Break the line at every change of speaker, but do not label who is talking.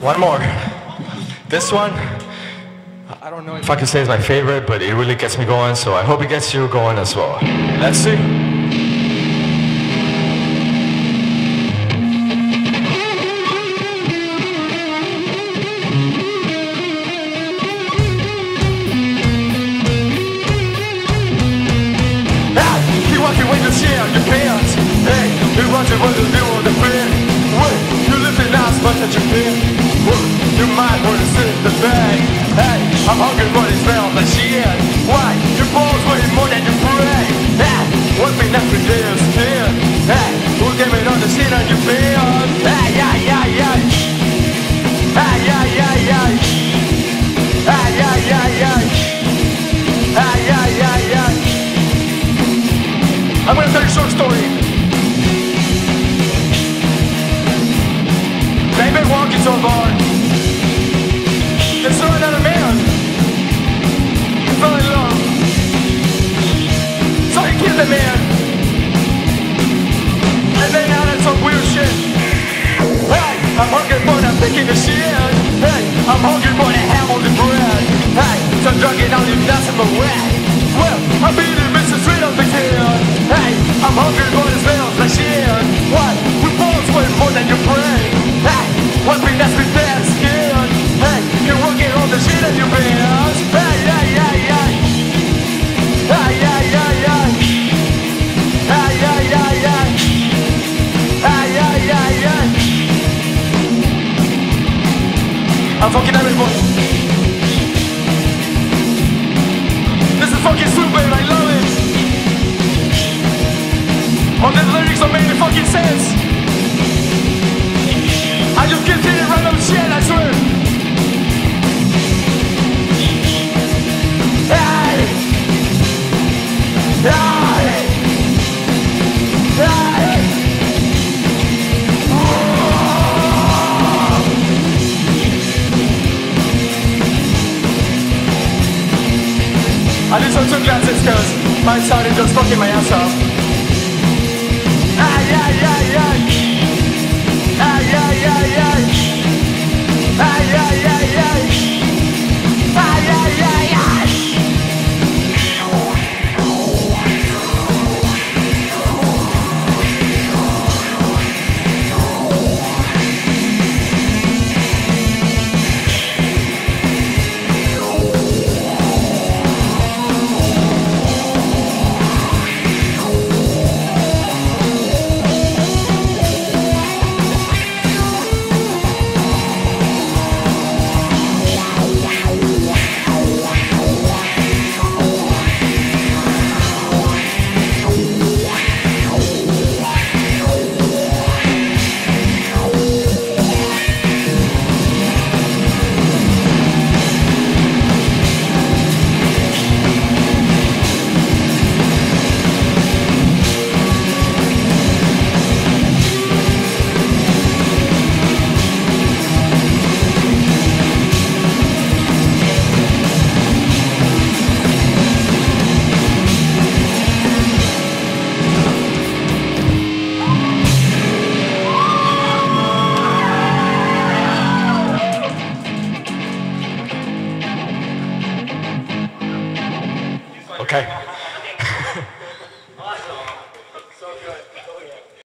One more. This one, I don't know if I can say it's my favorite, but it really gets me going, so I hope it gets you going as well. Let's see. Hey, you you watching what you do on the bed. Wait, you lifting as much as you can. You might want to sit the bag. Hey, I'm hungry for this smell of shit. Why? Your balls weigh more than your brain. One thing that's with their skin. Hey, who on the shit on your bed? Yeah, yeah, yeah. Yeah, yeah, yeah. Yeah, yeah, yeah. Yeah, yeah, yeah. I'm gonna Walking so far. They another man. He fell in love. So he killed the man. And they added some weird shit. Hey, I'm hungry for the picking the shit. Hey, I'm hungry for the ham on the bread. Hey, so drunk it on you nothing but wet. Fucking everybody. This is fucking stupid, I love it. All the lyrics don't make any fucking sense. I need some sunglasses cause my started just fucking my ass off. Ah, yeah, yeah, yeah. Okay.